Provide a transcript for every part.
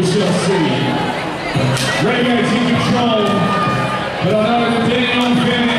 we shall see. Right now, control, but another day unfinished.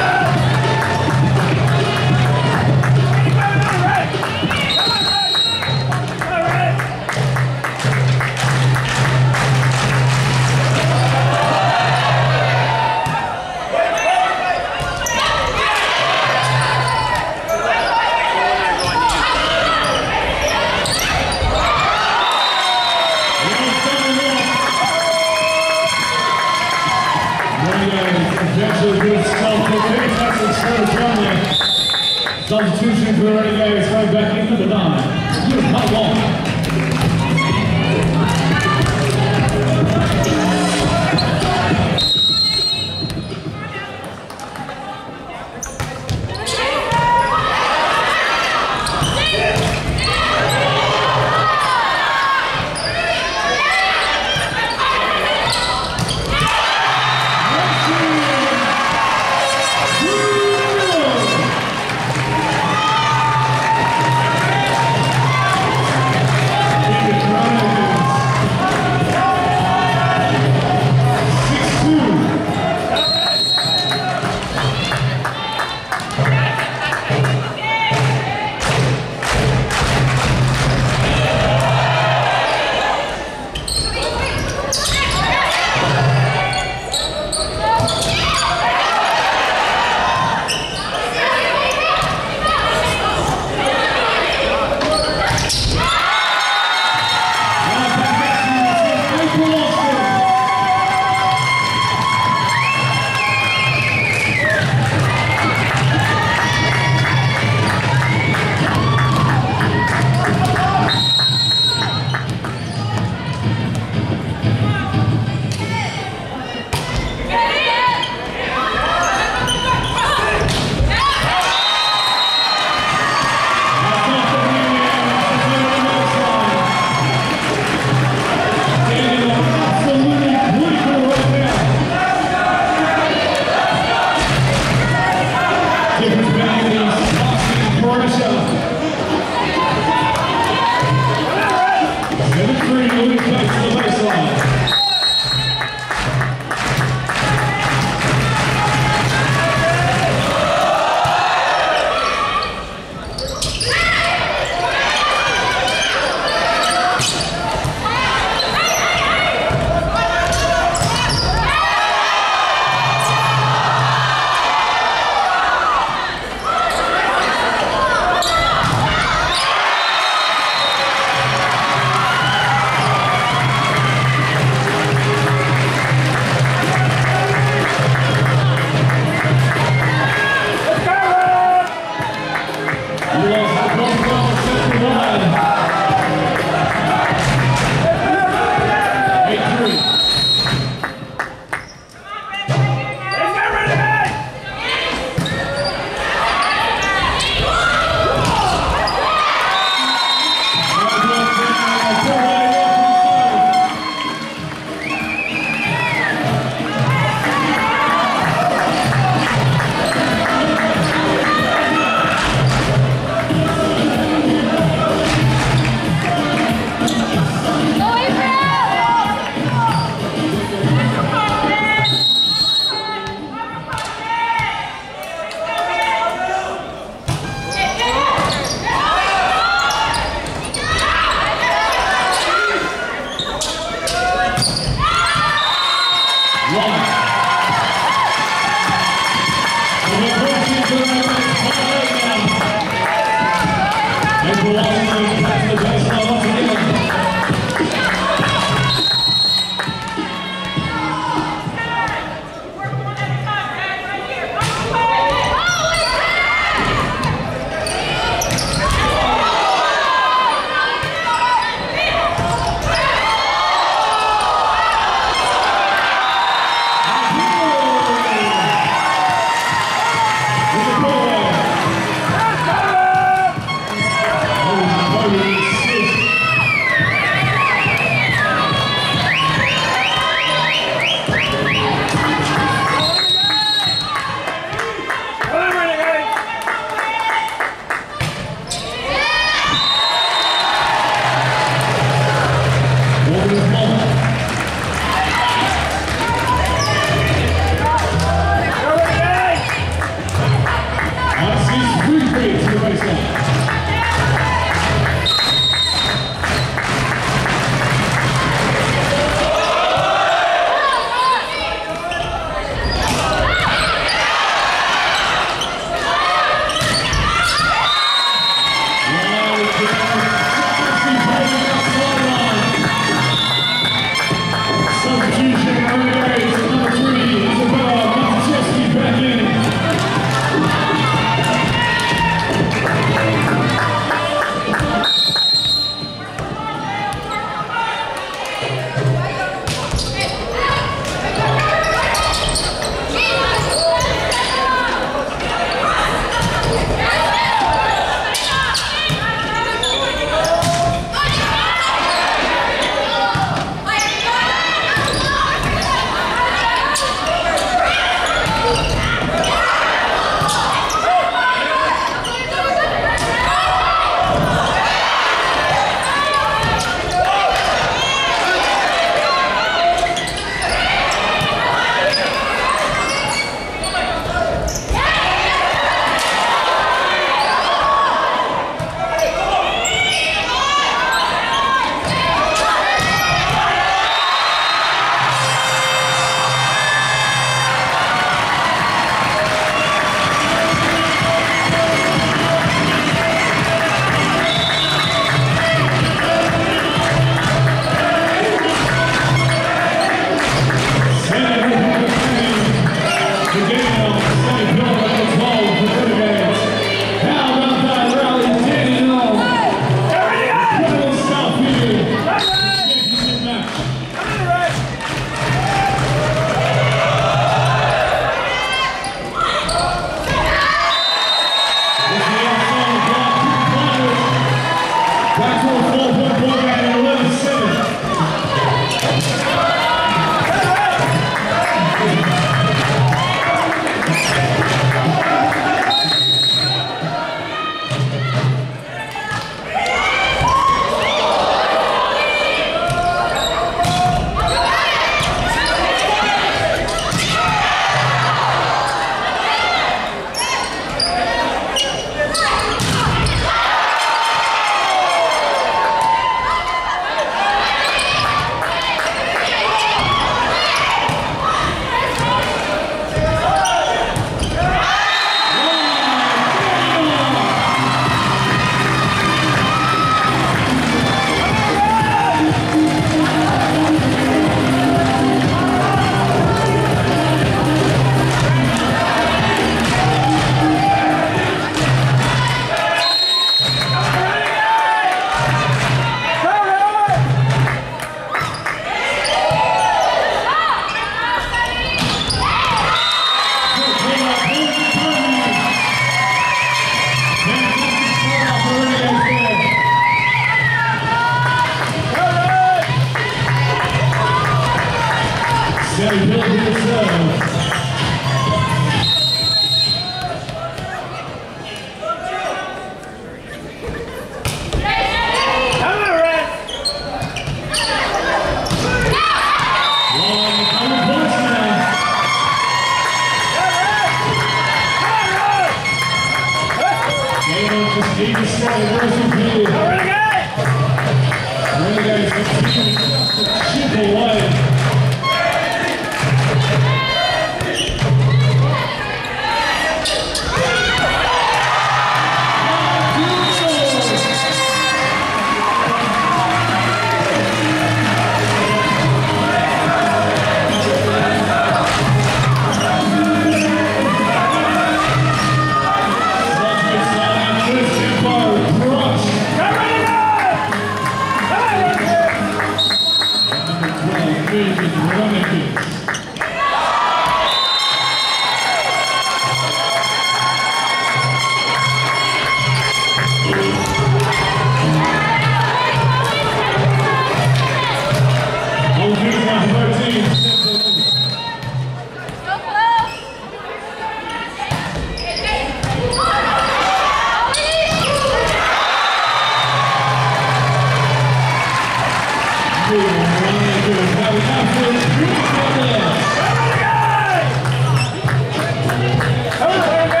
Come on,